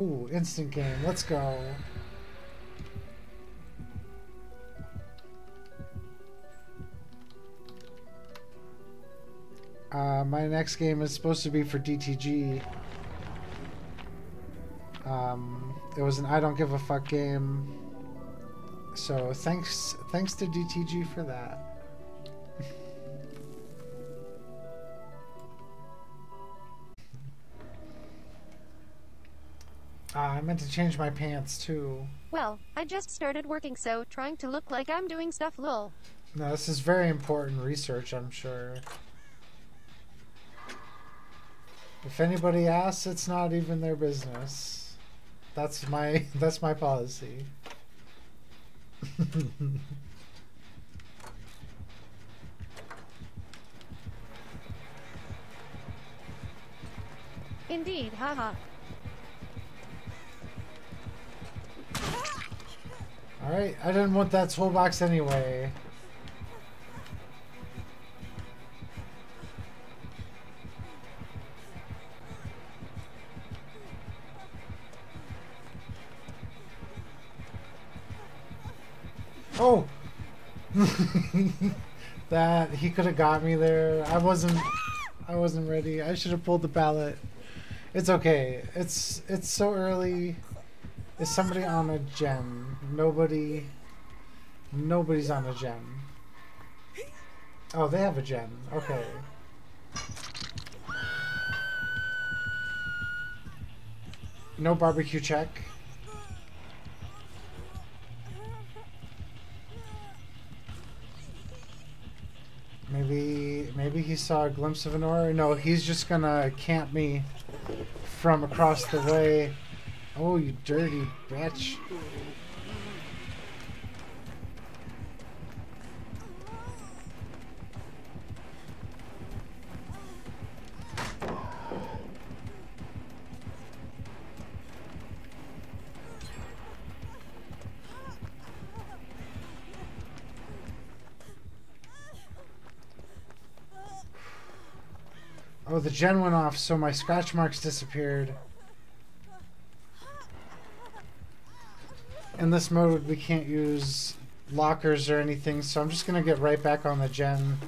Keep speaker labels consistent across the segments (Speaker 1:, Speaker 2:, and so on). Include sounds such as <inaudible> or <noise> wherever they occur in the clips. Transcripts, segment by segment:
Speaker 1: Ooh, instant game. Let's go. Uh, my next game is supposed to be for DTG. Um, it was an I don't give a fuck game. So thanks, thanks to DTG for that. I meant to change my pants too.
Speaker 2: Well, I just started working so trying to look like I'm doing stuff lol.
Speaker 1: No, this is very important research, I'm sure. If anybody asks, it's not even their business. That's my <laughs> that's my policy. <laughs>
Speaker 2: Indeed, haha.
Speaker 1: Alright, I didn't want that toolbox anyway. Oh! <laughs> that he could have got me there. I wasn't I wasn't ready. I should have pulled the pallet. It's okay. It's it's so early. Is somebody on a gen? Nobody nobody's on a gen. Oh, they have a gen. Okay. No barbecue check. Maybe maybe he saw a glimpse of an aura. No, he's just gonna camp me from across the way. Oh, you dirty bitch. Oh, the gen went off, so my scratch marks disappeared. In this mode, we can't use lockers or anything, so I'm just going to get right back on the gen.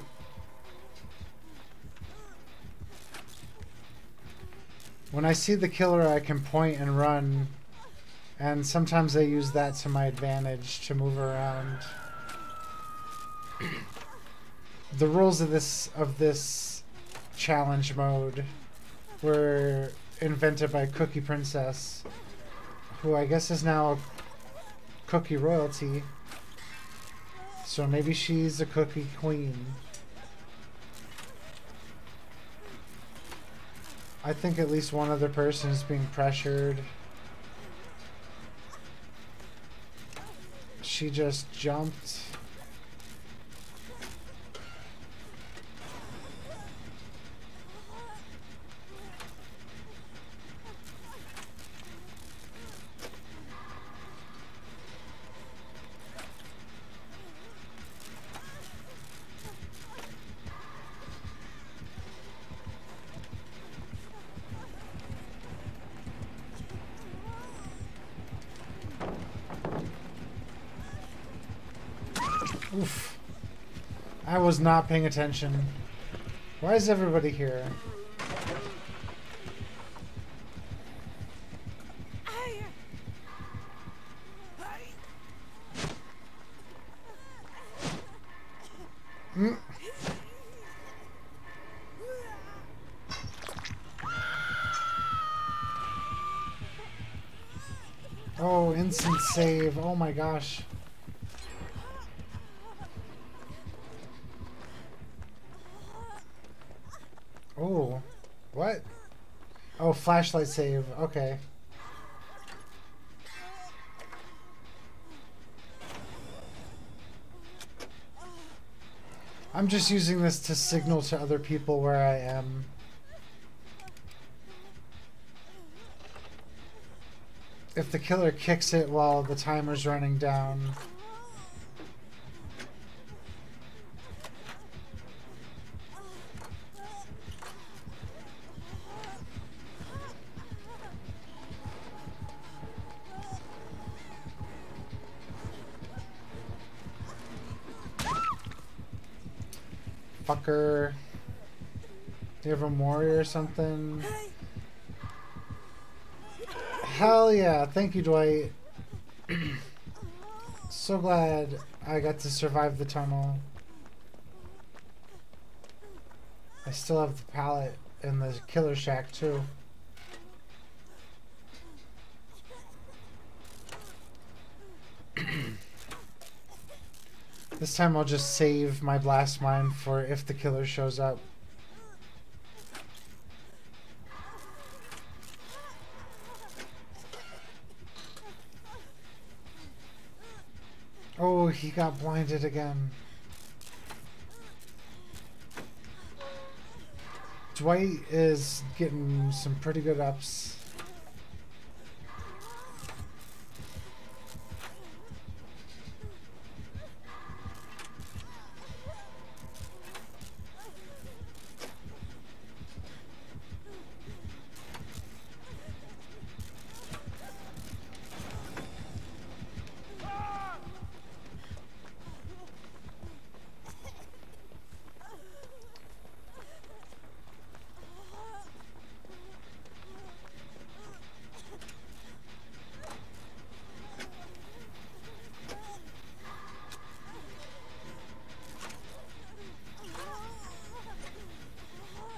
Speaker 1: When I see the killer, I can point and run, and sometimes I use that to my advantage to move around. <clears throat> the rules of this of this challenge mode were invented by Cookie Princess, who I guess is now Cookie royalty. So maybe she's a Cookie Queen. I think at least one other person is being pressured. She just jumped. Oof. I was not paying attention. Why is everybody here? Mm. Oh, instant save. Oh my gosh. Oh, what? Oh, flashlight save. Okay. I'm just using this to signal to other people where I am. If the killer kicks it while the timer's running down. Fucker. Do you have a Mori or something? Hell yeah. Thank you, Dwight. <clears throat> so glad I got to survive the tunnel. I still have the pallet in the killer shack too. This time I'll just save my blast mine for if the killer shows up. Oh, he got blinded again. Dwight is getting some pretty good ups.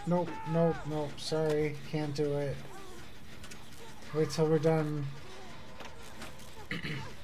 Speaker 1: Nope, nope, nope. Sorry, can't do it. Wait till we're done. <clears throat>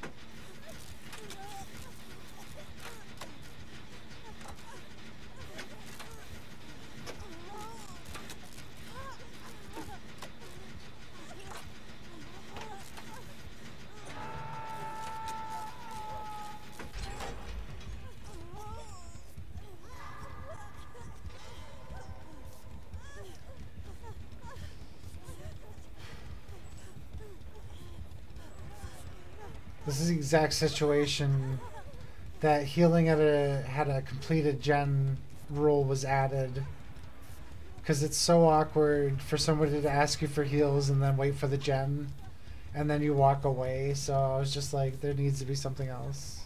Speaker 1: This is the exact situation that healing at a had a completed gen rule was added. Because it's so awkward for somebody to ask you for heals and then wait for the gen, and then you walk away. So I was just like, there needs to be something else.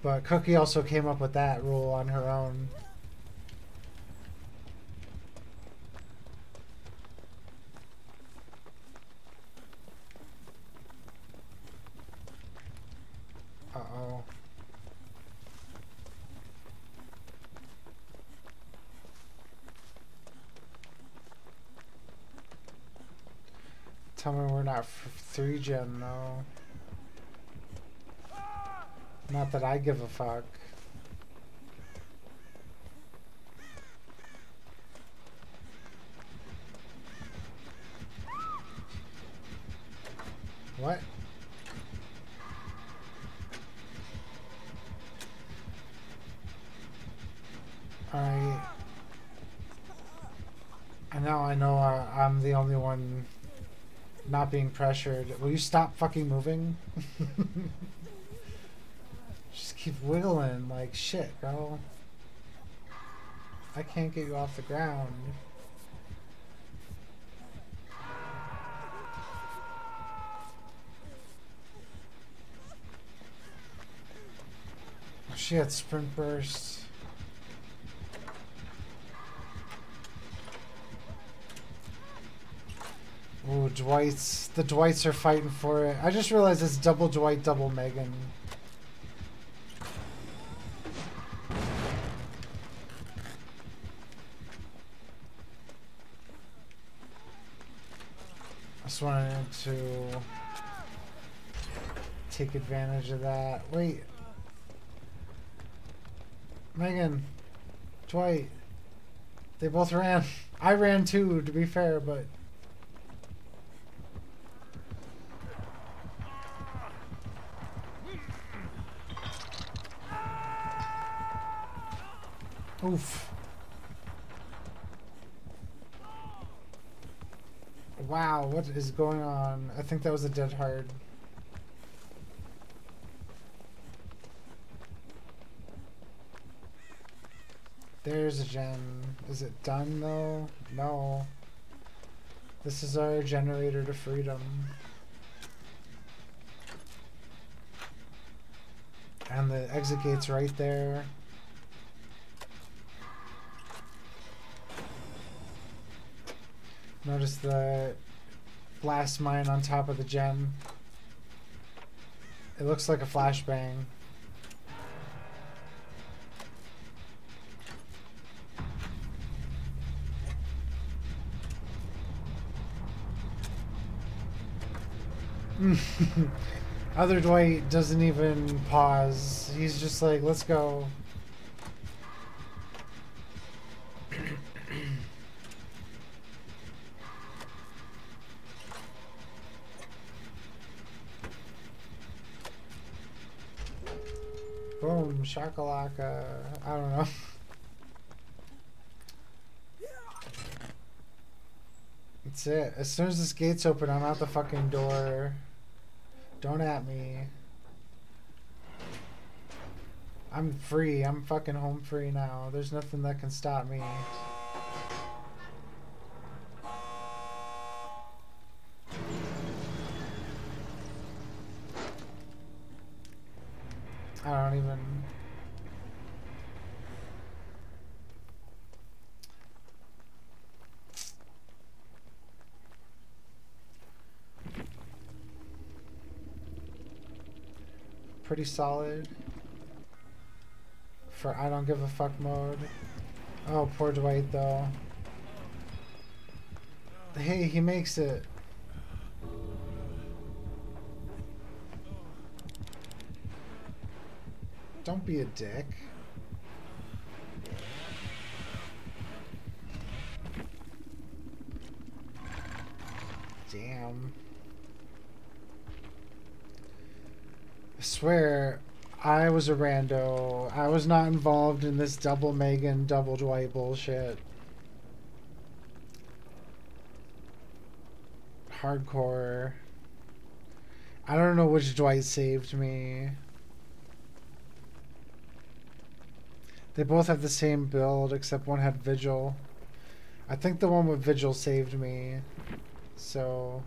Speaker 1: But Cookie also came up with that rule on her own. Tell me we're not f- three gen though. Not that I give a fuck. What? I I know, I know. Uh, I'm the only one not being pressured. Will you stop fucking moving? <laughs> Just keep wiggling like shit, bro. I can't get you off the ground. She had sprint burst. Dwight's. The Dwights are fighting for it. I just realized it's double Dwight, double Megan. I just wanted to take advantage of that. Wait. Megan. Dwight. They both ran. I ran too, to be fair, but. Oof. Wow, what is going on? I think that was a dead hard. There's a gen. Is it done though? No. This is our generator to freedom. And the exit gate's right there. Notice the blast mine on top of the gen. It looks like a flashbang. <laughs> Other Dwight doesn't even pause. He's just like, let's go. Boom, shakalaka. I don't know. That's it. As soon as this gate's open, I'm out the fucking door. Don't at me. I'm free. I'm fucking home free now. There's nothing that can stop me. I don't even... Pretty solid. For I don't give a fuck mode. Oh, poor Dwight though. Hey, he makes it. Don't be a dick. Damn. Swear, I was a rando. I was not involved in this double Megan, double Dwight bullshit. Hardcore. I don't know which Dwight saved me. They both have the same build, except one had Vigil. I think the one with Vigil saved me. So...